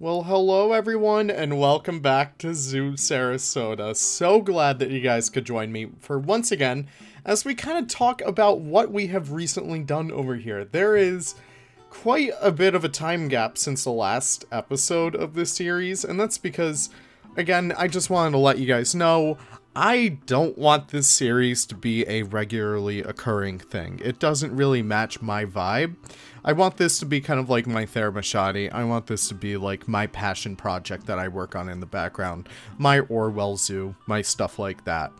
Well, hello everyone, and welcome back to Zoo Sarasota. So glad that you guys could join me for once again as we kind of talk about what we have recently done over here. There is quite a bit of a time gap since the last episode of this series, and that's because, again, I just wanted to let you guys know I don't want this series to be a regularly occurring thing. It doesn't really match my vibe. I want this to be kind of like my Thermashadi. I want this to be like my passion project that I work on in the background. My Orwell Zoo, my stuff like that.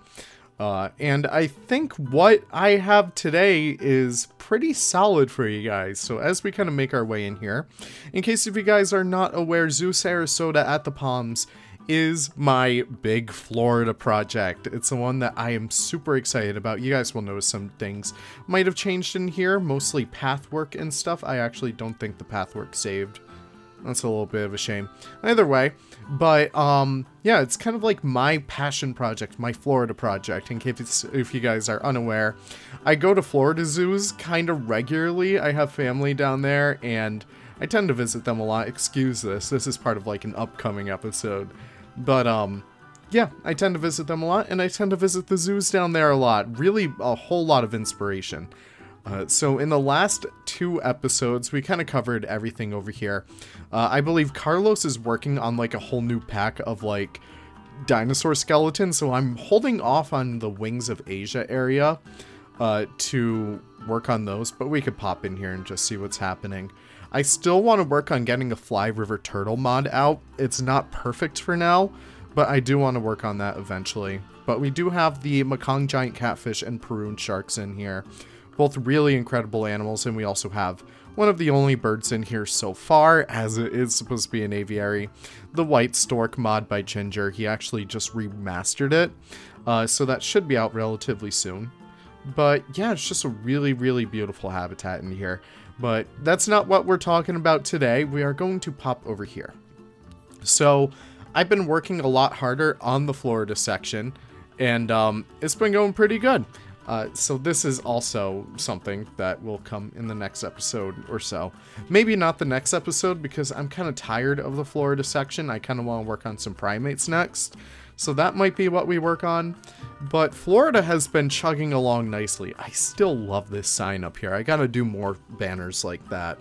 Uh, and I think what I have today is pretty solid for you guys. So as we kind of make our way in here, in case if you guys are not aware, Zoo Sarasota at the Palms is my big Florida project. It's the one that I am super excited about. You guys will notice some things might have changed in here, mostly pathwork and stuff. I actually don't think the pathwork saved. That's a little bit of a shame. Either way, but um, yeah, it's kind of like my passion project, my Florida project. In case if you guys are unaware, I go to Florida zoos kind of regularly. I have family down there, and I tend to visit them a lot. Excuse this. This is part of like an upcoming episode. But, um, yeah, I tend to visit them a lot, and I tend to visit the zoos down there a lot. Really, a whole lot of inspiration. Uh, so in the last two episodes, we kind of covered everything over here. Uh, I believe Carlos is working on like a whole new pack of like dinosaur skeletons, so I'm holding off on the Wings of Asia area uh, to work on those, but we could pop in here and just see what's happening. I still want to work on getting a Fly River Turtle mod out. It's not perfect for now, but I do want to work on that eventually. But we do have the Mekong Giant Catfish and Paroon Sharks in here. Both really incredible animals, and we also have one of the only birds in here so far, as it is supposed to be an aviary. The White Stork mod by Ginger. He actually just remastered it, uh, so that should be out relatively soon. But yeah, it's just a really, really beautiful habitat in here. But that's not what we're talking about today. We are going to pop over here. So I've been working a lot harder on the Florida section, and um, it's been going pretty good. Uh, so this is also something that will come in the next episode or so. Maybe not the next episode because I'm kind of tired of the Florida section. I kind of want to work on some primates next. So that might be what we work on. But Florida has been chugging along nicely. I still love this sign up here. I gotta do more banners like that.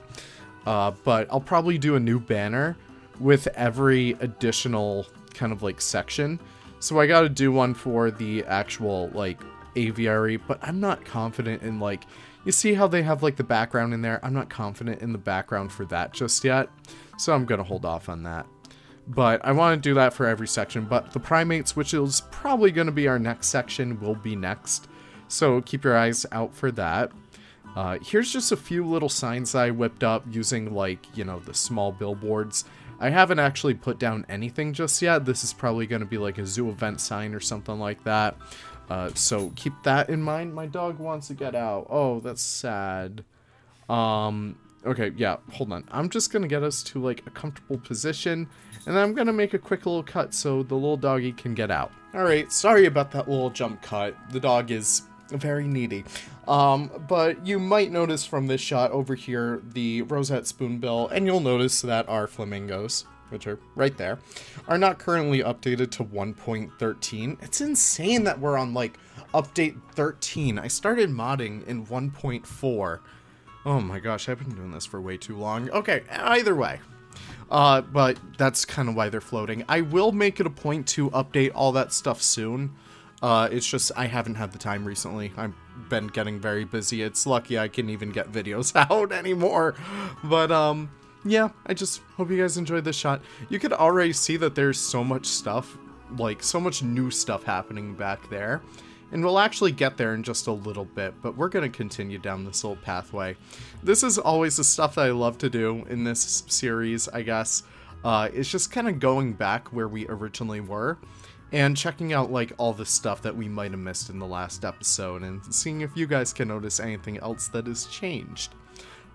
Uh, but I'll probably do a new banner with every additional kind of like section. So I gotta do one for the actual like aviary, but I'm not confident in like, you see how they have like the background in there? I'm not confident in the background for that just yet. So I'm gonna hold off on that. But I want to do that for every section. But the primates, which is probably going to be our next section, will be next. So keep your eyes out for that. Uh, here's just a few little signs I whipped up using, like, you know, the small billboards. I haven't actually put down anything just yet. This is probably going to be like a zoo event sign or something like that. Uh, so keep that in mind. My dog wants to get out. Oh, that's sad. Um, okay, yeah, hold on. I'm just to get us to, like, a comfortable position. And I'm gonna make a quick little cut so the little doggy can get out. Alright, sorry about that little jump cut. The dog is very needy. Um, but you might notice from this shot over here the roseate spoonbill, and you'll notice that our flamingos, which are right there, are not currently updated to 1.13. It's insane that we're on, like, update 13. I started modding in 1.4. Oh my gosh, I've been doing this for way too long. Okay, either way, uh, but that's kind of why they're floating. I will make it a point to update all that stuff soon. Uh, it's just I haven't had the time recently. I've been getting very busy. It's lucky I can even get videos out anymore. But, um, yeah, I just hope you guys enjoyed this shot. You could already see that there's so much stuff, like, so much new stuff happening back there. And we'll actually get there in just a little bit, but we're going to continue down this old pathway. This is always the stuff that I love to do in this series, I guess. Uh, it's just kind of going back where we originally were and checking out like all the stuff that we might have missed in the last episode and seeing if you guys can notice anything else that has changed.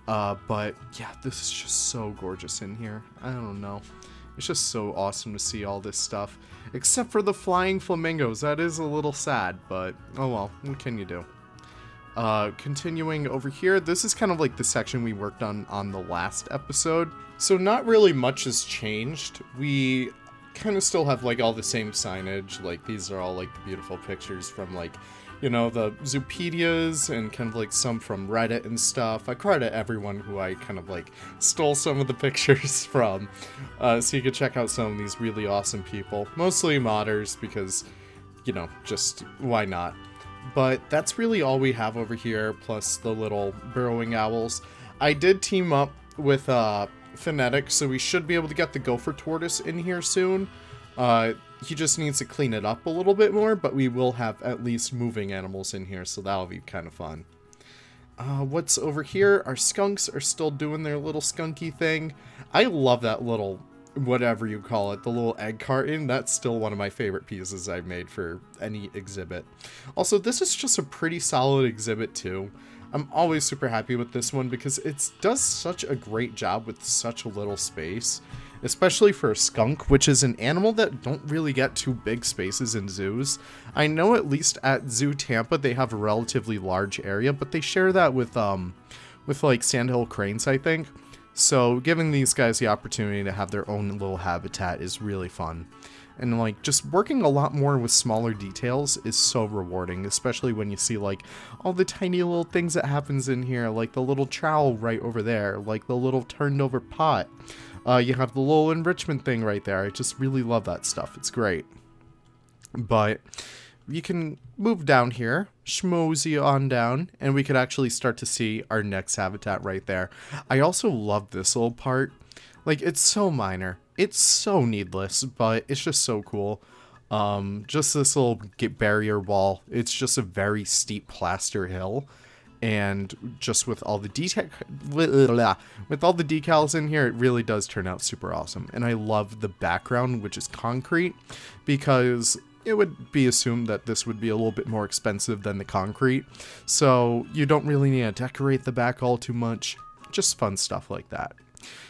Uh, but yeah, this is just so gorgeous in here. I don't know. It's just so awesome to see all this stuff. Except for the flying flamingos. That is a little sad, but oh well, what can you do? Uh, continuing over here, this is kind of like the section we worked on on the last episode. So not really much has changed. We kind of still have like all the same signage. Like these are all like the beautiful pictures from like, you know, the Zoopedias and kind of like some from Reddit and stuff. I credit everyone who I kind of like stole some of the pictures from. Uh, so you can check out some of these really awesome people. Mostly modders because, you know, just why not? But that's really all we have over here, plus the little burrowing owls. I did team up with uh, Phonetic, so we should be able to get the Gopher Tortoise in here soon. Uh, he just needs to clean it up a little bit more, but we will have at least moving animals in here, so that'll be kind of fun. Uh, what's over here? Our skunks are still doing their little skunky thing. I love that little whatever you call it, the little egg carton, that's still one of my favorite pieces I've made for any exhibit. Also, this is just a pretty solid exhibit too. I'm always super happy with this one because it does such a great job with such a little space, especially for a skunk, which is an animal that don't really get too big spaces in zoos. I know at least at Zoo Tampa they have a relatively large area, but they share that with um with like sandhill cranes, I think. So giving these guys the opportunity to have their own little habitat is really fun. And like just working a lot more with smaller details is so rewarding, especially when you see like all the tiny little things that happens in here, like the little trowel right over there, like the little turned over pot. Uh, you have the little enrichment thing right there. I just really love that stuff. It's great. But you can move down here, schmoozy on down, and we could actually start to see our next habitat right there. I also love this little part. Like, it's so minor. It's so needless, but it's just so cool. Um, just this little barrier wall. It's just a very steep plaster hill. And just with all the detail, with all the decals in here, it really does turn out super awesome. And I love the background, which is concrete, because it would be assumed that this would be a little bit more expensive than the concrete. So you don't really need to decorate the back all too much. Just fun stuff like that.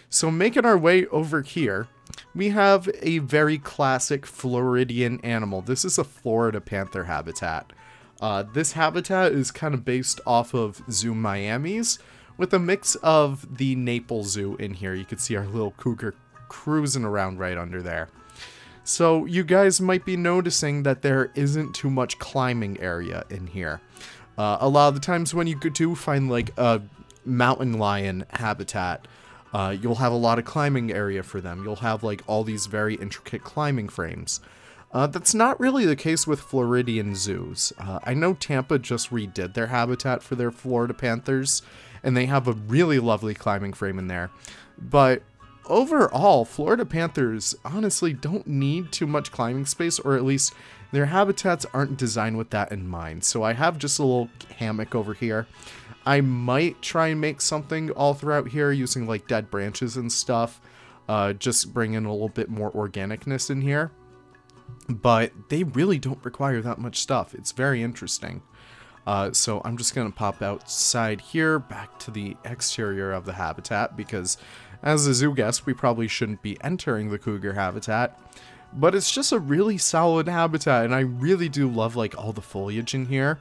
So making our way over here, we have a very classic Floridian animal. This is a Florida panther habitat. Uh, this habitat is kind of based off of Zoo Miami's, with a mix of the Naples Zoo in here. You can see our little cougar cruising around right under there. So you guys might be noticing that there isn't too much climbing area in here. Uh, a lot of the times when you do find like a mountain lion habitat, uh, you'll have a lot of climbing area for them. You'll have like all these very intricate climbing frames. Uh, that's not really the case with Floridian zoos. Uh, I know Tampa just redid their habitat for their Florida panthers, and they have a really lovely climbing frame in there. But overall, Florida panthers honestly don't need too much climbing space, or at least their habitats aren't designed with that in mind. So I have just a little hammock over here. I might try and make something all throughout here using like dead branches and stuff. Uh, just bring in a little bit more organicness in here. But they really don't require that much stuff. It's very interesting. Uh, so I'm just going to pop outside here back to the exterior of the habitat because as a zoo guest, we probably shouldn't be entering the cougar habitat, but it's just a really solid habitat, and I really do love like all the foliage in here.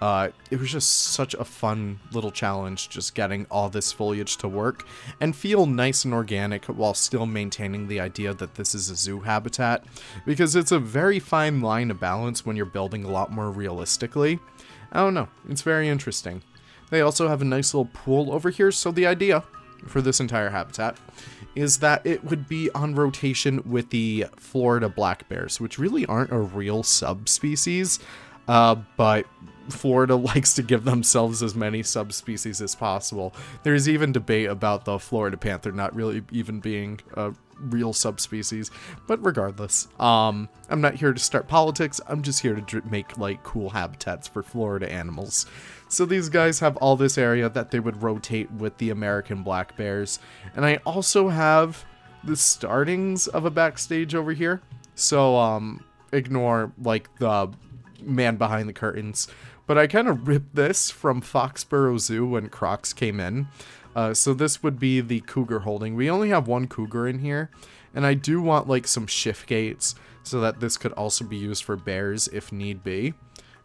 Uh, it was just such a fun little challenge just getting all this foliage to work and feel nice and organic while still maintaining the idea that this is a zoo habitat because it's a very fine line of balance when you're building a lot more realistically. I don't know, it's very interesting. They also have a nice little pool over here, so the idea for this entire habitat is that it would be on rotation with the Florida black bears, which really aren't a real subspecies, uh, but Florida likes to give themselves as many subspecies as possible. There's even debate about the Florida panther not really even being a real subspecies, but regardless, um, I'm not here to start politics. I'm just here to make like cool habitats for Florida animals. So these guys have all this area that they would rotate with the American black bears, and I also have the startings of a backstage over here. So um, ignore like the man behind the curtains. But I kind of ripped this from Foxborough Zoo when Crocs came in. Uh, so this would be the cougar holding. We only have one cougar in here. And I do want like some shift gates so that this could also be used for bears if need be.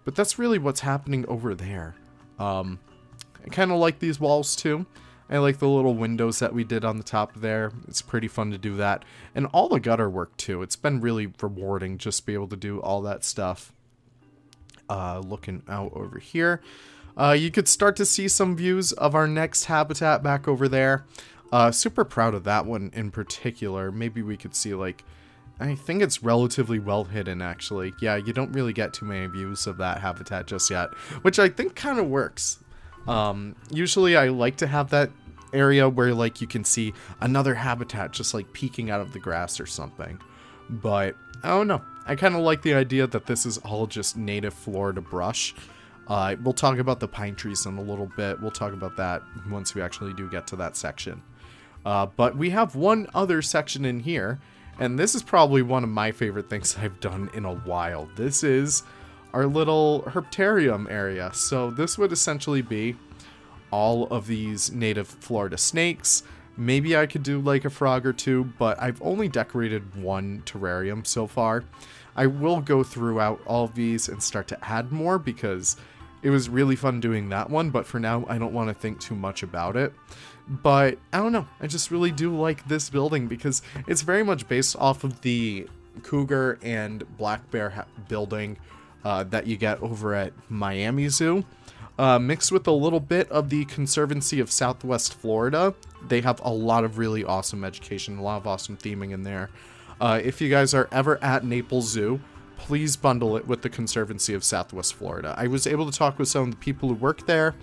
But that's really what's happening over there. Um, I kind of like these walls too. I like the little windows that we did on the top there. It's pretty fun to do that. And all the gutter work too. It's been really rewarding just to be able to do all that stuff. Uh, looking out over here. Uh, you could start to see some views of our next habitat back over there. Uh, super proud of that one in particular. Maybe we could see like, I think it's relatively well hidden actually. Yeah, you don't really get too many views of that habitat just yet, which I think kind of works. Um, usually I like to have that area where like you can see another habitat just like peeking out of the grass or something. But I don't know. I kind of like the idea that this is all just native Florida brush. Uh, we'll talk about the pine trees in a little bit. We'll talk about that once we actually do get to that section. Uh, but we have one other section in here, and this is probably one of my favorite things I've done in a while. This is our little herpetarium area. So this would essentially be all of these native Florida snakes. Maybe I could do like a frog or two, but I've only decorated one terrarium so far. I will go throughout all these and start to add more because it was really fun doing that one, but for now I don't want to think too much about it. But I don't know, I just really do like this building because it's very much based off of the cougar and black bear building uh, that you get over at Miami Zoo. Uh, mixed with a little bit of the Conservancy of Southwest Florida. They have a lot of really awesome education, a lot of awesome theming in there. Uh, if you guys are ever at Naples Zoo, please bundle it with the Conservancy of Southwest Florida. I was able to talk with some of the people who work there,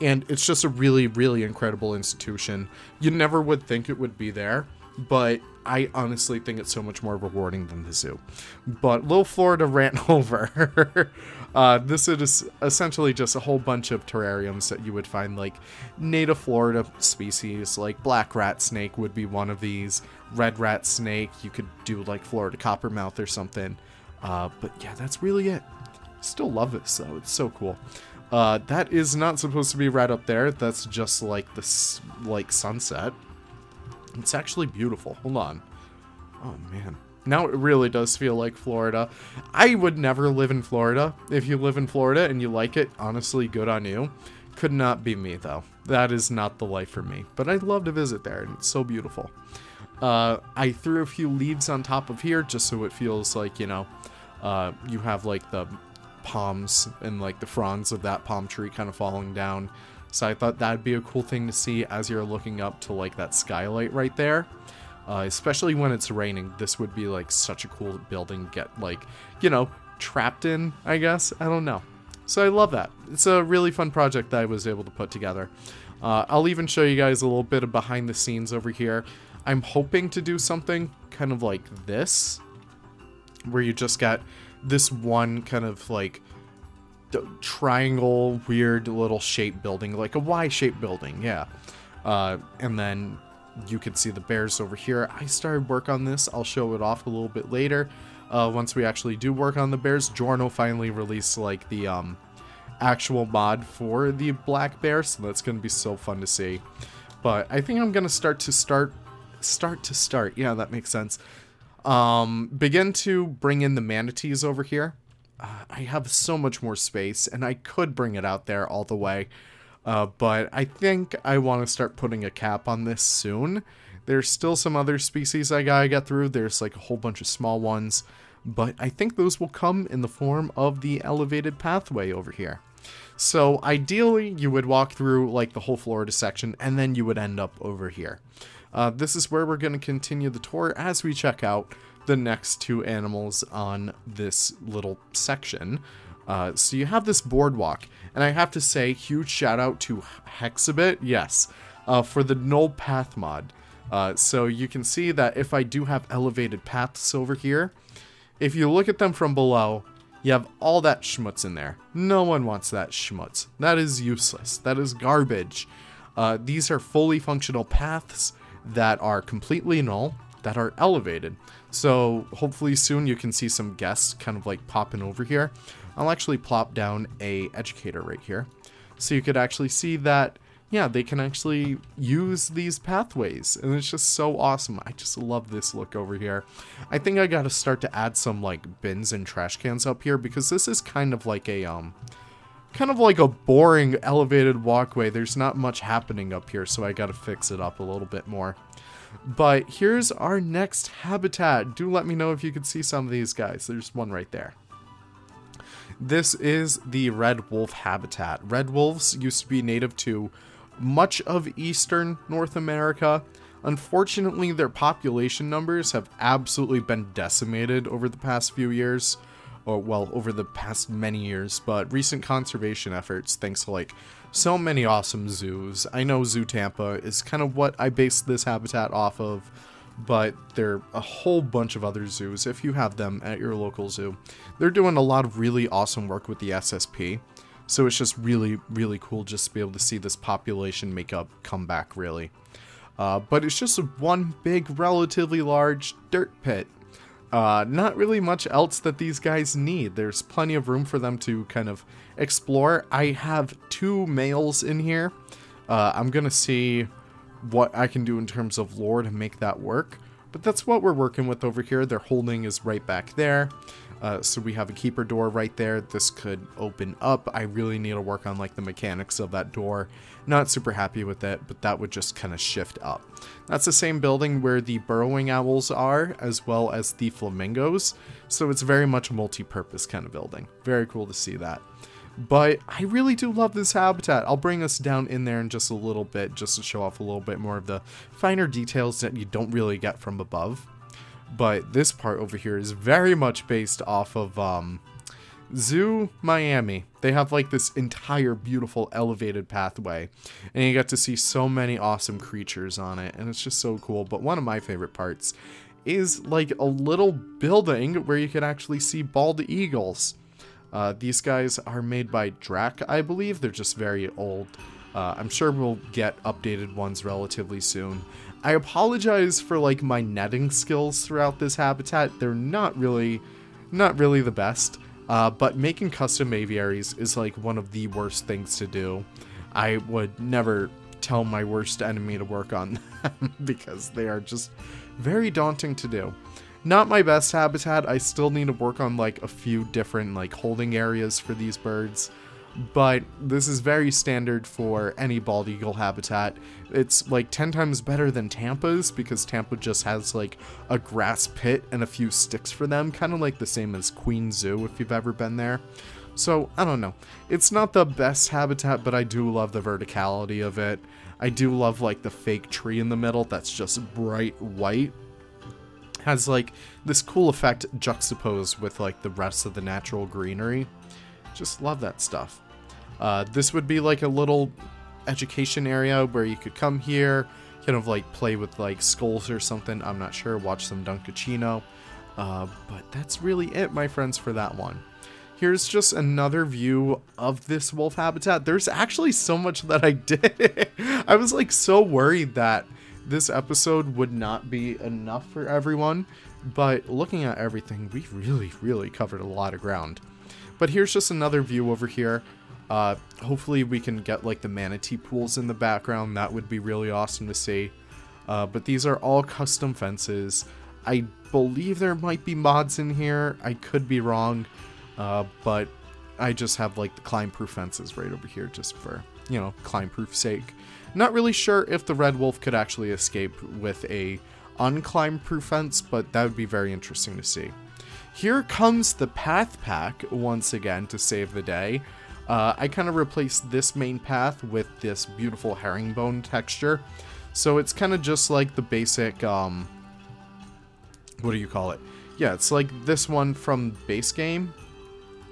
and it's just a really, really incredible institution. You never would think it would be there, but I honestly think it's so much more rewarding than the zoo. But Little Florida ran over. uh, this is essentially just a whole bunch of terrariums that you would find like native Florida species, like black rat snake would be one of these, red rat snake, you could do like Florida coppermouth or something. Uh, but yeah, that's really it. Still love this though, it's so cool. Uh, that is not supposed to be right up there, that's just like this, like sunset. It's actually beautiful. Hold on. Oh, man. Now it really does feel like Florida. I would never live in Florida. If you live in Florida and you like it, honestly, good on you. Could not be me, though. That is not the life for me. But I'd love to visit there, and it's so beautiful. Uh, I threw a few leaves on top of here just so it feels like, you know, uh, you have like the palms and like the fronds of that palm tree kind of falling down so I thought that'd be a cool thing to see as you're looking up to like that skylight right there. Uh, especially when it's raining, this would be like such a cool building get like, you know, trapped in, I guess. I don't know. So I love that. It's a really fun project that I was able to put together. Uh, I'll even show you guys a little bit of behind the scenes over here. I'm hoping to do something kind of like this, where you just got this one kind of like triangle, weird little shape building, like a Y-shaped building, yeah. Uh, and then you can see the bears over here. I started work on this. I'll show it off a little bit later. Uh, once we actually do work on the bears, Jorno finally released like the um, actual mod for the black bear, so that's going to be so fun to see. But I think I'm going to start to start, start to start. Yeah, that makes sense. Um, begin to bring in the manatees over here uh, I have so much more space and I could bring it out there all the way. Uh, but I think I want to start putting a cap on this soon. There's still some other species I gotta get through. There's like a whole bunch of small ones. But I think those will come in the form of the elevated pathway over here. So ideally, you would walk through like the whole Florida section and then you would end up over here. Uh, this is where we're going to continue the tour as we check out the next two animals on this little section. Uh, so you have this boardwalk, and I have to say, huge shout out to Hexabit, yes, uh, for the null path mod. Uh, so you can see that if I do have elevated paths over here, if you look at them from below, you have all that schmutz in there. No one wants that schmutz. That is useless. That is garbage. Uh, these are fully functional paths that are completely null, that are elevated. So hopefully soon you can see some guests kind of like popping over here. I'll actually plop down a educator right here. So you could actually see that, yeah, they can actually use these pathways. And it's just so awesome. I just love this look over here. I think I got to start to add some like bins and trash cans up here because this is kind of like a, um, kind of like a boring elevated walkway. There's not much happening up here, so I gotta fix it up a little bit more. But here's our next habitat. Do let me know if you can see some of these guys. There's one right there. This is the red wolf habitat. Red wolves used to be native to much of eastern North America. Unfortunately, their population numbers have absolutely been decimated over the past few years or well, over the past many years, but recent conservation efforts, thanks to like so many awesome zoos. I know Zoo Tampa is kind of what I based this habitat off of, but there are a whole bunch of other zoos if you have them at your local zoo. They're doing a lot of really awesome work with the SSP. So it's just really, really cool just to be able to see this population makeup come back, really. Uh, but it's just one big, relatively large dirt pit. Uh, not really much else that these guys need. There's plenty of room for them to kind of explore. I have two males in here. Uh, I'm going to see what I can do in terms of lore to make that work. But that's what we're working with over here. Their holding is right back there. Uh, so we have a keeper door right there. This could open up. I really need to work on like the mechanics of that door. Not super happy with it, but that would just kind of shift up. That's the same building where the burrowing owls are, as well as the flamingos. So it's very much a multi-purpose kind of building. Very cool to see that. But I really do love this habitat. I'll bring us down in there in just a little bit, just to show off a little bit more of the finer details that you don't really get from above. But this part over here is very much based off of um, Zoo Miami. They have like this entire beautiful elevated pathway. And you get to see so many awesome creatures on it. And it's just so cool. But one of my favorite parts is like a little building where you can actually see bald eagles. Uh, these guys are made by Drac, I believe. They're just very old. Uh, I'm sure we'll get updated ones relatively soon. I apologize for like my netting skills throughout this habitat. They're not really, not really the best. Uh, but making custom aviaries is like one of the worst things to do. I would never tell my worst enemy to work on them because they are just very daunting to do. Not my best habitat. I still need to work on like a few different like holding areas for these birds but this is very standard for any bald eagle habitat. It's like 10 times better than Tampa's because Tampa just has like a grass pit and a few sticks for them, kind of like the same as Queen Zoo if you've ever been there. So, I don't know. It's not the best habitat, but I do love the verticality of it. I do love like the fake tree in the middle that's just bright white. Has like this cool effect juxtaposed with like the rest of the natural greenery. Just love that stuff. Uh, this would be like a little education area where you could come here, kind of like play with like skulls or something. I'm not sure. Watch some Dunkachino. Uh, but that's really it, my friends, for that one. Here's just another view of this wolf habitat. There's actually so much that I did. I was like so worried that this episode would not be enough for everyone. But looking at everything, we really, really covered a lot of ground. But here's just another view over here. Uh, hopefully we can get like the manatee pools in the background. That would be really awesome to see. Uh, but these are all custom fences. I believe there might be mods in here. I could be wrong. Uh, but I just have like the climb proof fences right over here just for, you know, climb proof sake. Not really sure if the red wolf could actually escape with a unclimb proof fence, but that would be very interesting to see. Here comes the path pack once again to save the day. Uh, I kind of replaced this main path with this beautiful herringbone texture. So it's kind of just like the basic, um, what do you call it? Yeah, it's like this one from base game.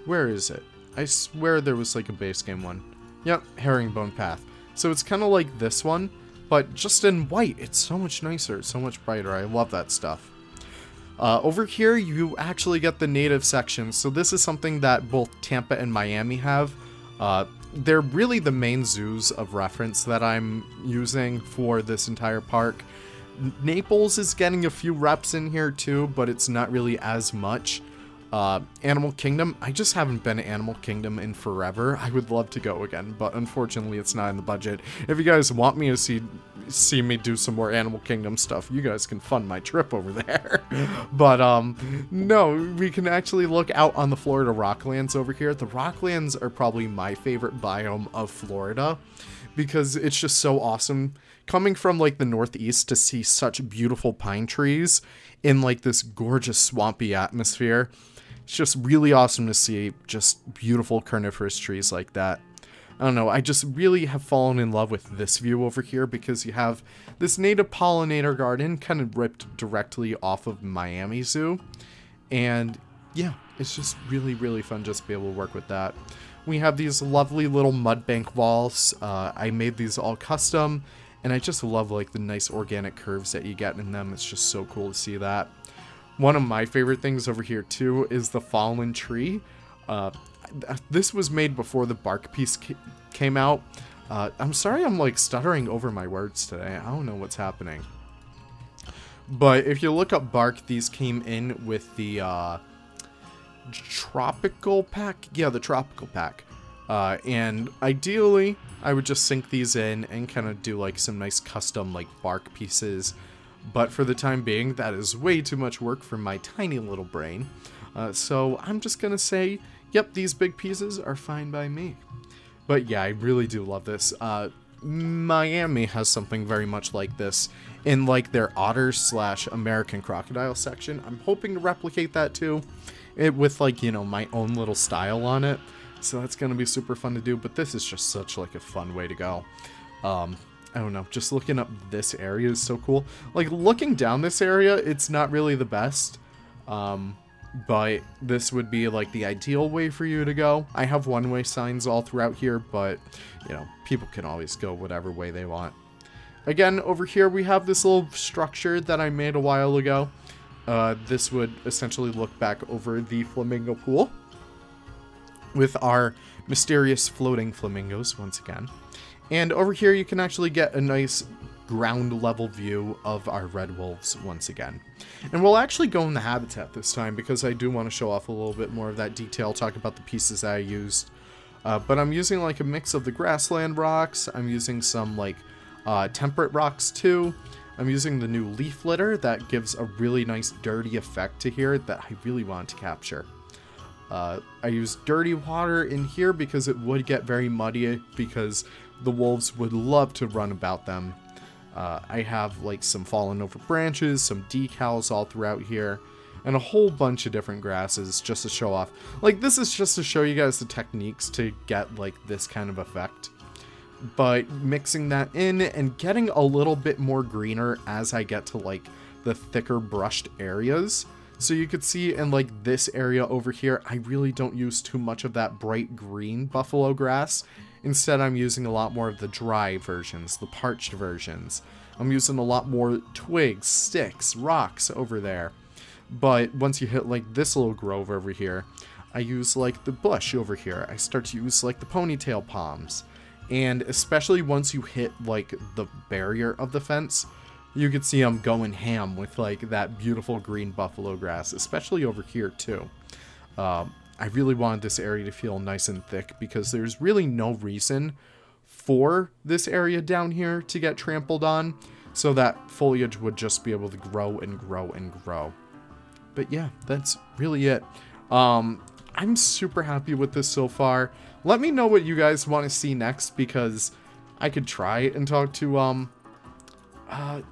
Where is it? I swear there was like a base game one. Yep, herringbone path. So it's kind of like this one, but just in white. It's so much nicer, so much brighter. I love that stuff. Uh, over here, you actually get the native section. So this is something that both Tampa and Miami have. Uh, they're really the main zoos of reference that I'm using for this entire park. Naples is getting a few reps in here too, but it's not really as much. Uh, Animal Kingdom, I just haven't been to Animal Kingdom in forever. I would love to go again, but unfortunately it's not in the budget. If you guys want me to see see me do some more Animal Kingdom stuff, you guys can fund my trip over there. but, um, no, we can actually look out on the Florida Rocklands over here. The Rocklands are probably my favorite biome of Florida because it's just so awesome coming from like the northeast to see such beautiful pine trees in like this gorgeous swampy atmosphere. It's just really awesome to see just beautiful coniferous trees like that. I don't know, I just really have fallen in love with this view over here because you have this native pollinator garden kind of ripped directly off of Miami Zoo. And yeah, it's just really, really fun just to be able to work with that. We have these lovely little mud bank walls. Uh, I made these all custom, and I just love like the nice organic curves that you get in them. It's just so cool to see that. One of my favorite things over here too is the fallen tree. Uh, this was made before the bark piece came out. Uh, I'm sorry I'm like stuttering over my words today. I don't know what's happening. But if you look up bark, these came in with the uh, tropical pack. Yeah, the tropical pack. Uh, and ideally, I would just sink these in and kind of do like some nice custom like bark pieces. But for the time being, that is way too much work for my tiny little brain. Uh, so I'm just to say Yep, these big pieces are fine by me. But yeah, I really do love this. Uh, Miami has something very much like this in like their otter slash American crocodile section. I'm hoping to replicate that too, it, with like, you know, my own little style on it. So that's to be super fun to do, but this is just such like a fun way to go. Um, I don't know, just looking up this area is so cool. Like looking down this area, it's not really the best. Um, but this would be like the ideal way for you to go. I have one-way signs all throughout here, but you know, people can always go whatever way they want. Again, over here we have this little structure that I made a while ago. Uh, this would essentially look back over the flamingo pool with our mysterious floating flamingos once again. And over here you can actually get a nice ground level view of our red wolves once again. And we'll actually go in the habitat this time because I do want to show off a little bit more of that detail, talk about the pieces I used. Uh, but I'm using like a mix of the grassland rocks, I'm using some like uh, temperate rocks too. I'm using the new leaf litter that gives a really nice dirty effect to here that I really want to capture. Uh, I use dirty water in here because it would get very muddy because the wolves would love to run about them uh, I have like some fallen over branches, some decals all throughout here, and a whole bunch of different grasses just to show off. Like this is just to show you guys the techniques to get like this kind of effect. But mixing that in and getting a little bit more greener as I get to like the thicker brushed areas. So you could see in like this area over here, I really don't use too much of that bright green buffalo grass. Instead, I'm using a lot more of the dry versions, the parched versions. I'm using a lot more twigs, sticks, rocks over there. But once you hit like this little grove over here, I use like the bush over here. I start to use like the ponytail palms. And especially once you hit like the barrier of the fence, you can see I'm going ham with like that beautiful green buffalo grass, especially over here too. Um, I really wanted this area to feel nice and thick because there's really no reason for this area down here to get trampled on so that foliage would just be able to grow and grow and grow. But yeah, that's really it. Um, I'm super happy with this so far. Let me know what you guys want to see next because I could try and talk to, um, uh,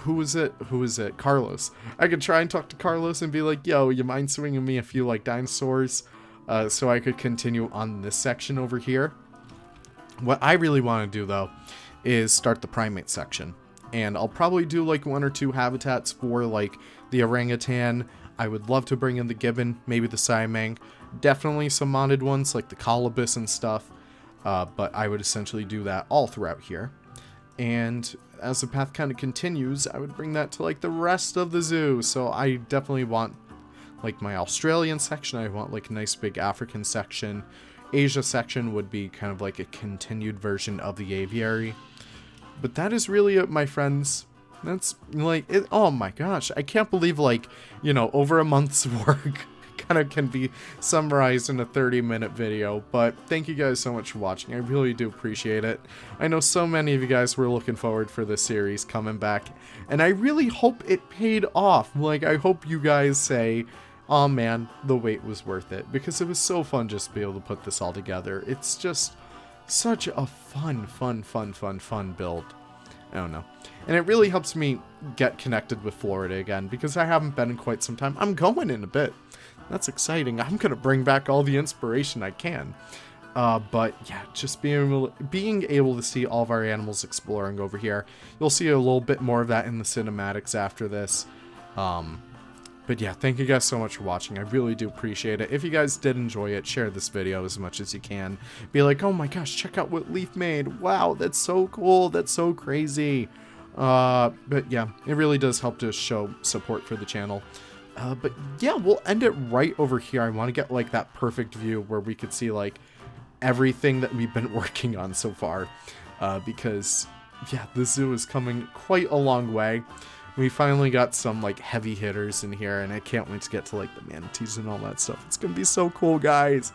who is it? Who is it? Carlos. I could try and talk to Carlos and be like, yo, you mind swinging me a few, like, dinosaurs? Uh, so I could continue on this section over here. What I really want to do, though, is start the primate section. And I'll probably do, like, one or two habitats for, like, the orangutan. I would love to bring in the gibbon, maybe the siamang. Definitely some modded ones, like the colobus and stuff. Uh, but I would essentially do that all throughout here. And as the path kind of continues, I would bring that to like the rest of the zoo. So I definitely want like my Australian section. I want like a nice big African section. Asia section would be kind of like a continued version of the aviary. But that is really it, my friends. That's like, it, oh my gosh, I can't believe like, you know, over a month's work kind of can be summarized in a 30 minute video, but thank you guys so much for watching. I really do appreciate it. I know so many of you guys were looking forward for this series coming back, and I really hope it paid off. Like, I hope you guys say, oh man, the wait was worth it, because it was so fun just to be able to put this all together. It's just such a fun, fun, fun, fun, fun build. I don't know. And it really helps me get connected with Florida again because I haven't been in quite some time. I'm going in a bit. That's exciting. I'm going to bring back all the inspiration I can. Uh, but yeah, just being able, being able to see all of our animals exploring over here. You'll see a little bit more of that in the cinematics after this. Um, but yeah, thank you guys so much for watching. I really do appreciate it. If you guys did enjoy it, share this video as much as you can. Be like, oh my gosh, check out what Leaf made. Wow, that's so cool. That's so crazy. Uh, but yeah, it really does help to show support for the channel. Uh, but yeah, we'll end it right over here. I want to get like that perfect view where we could see like everything that we've been working on so far. Uh, because yeah, the zoo is coming quite a long way. We finally got some like heavy hitters in here and I can't wait to get to like the manatees and all that stuff. It's gonna be so cool, guys.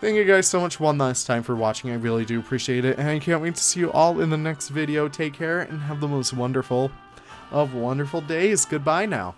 Thank you guys so much one last time for watching. I really do appreciate it. And I can't wait to see you all in the next video. Take care and have the most wonderful of wonderful days. Goodbye now.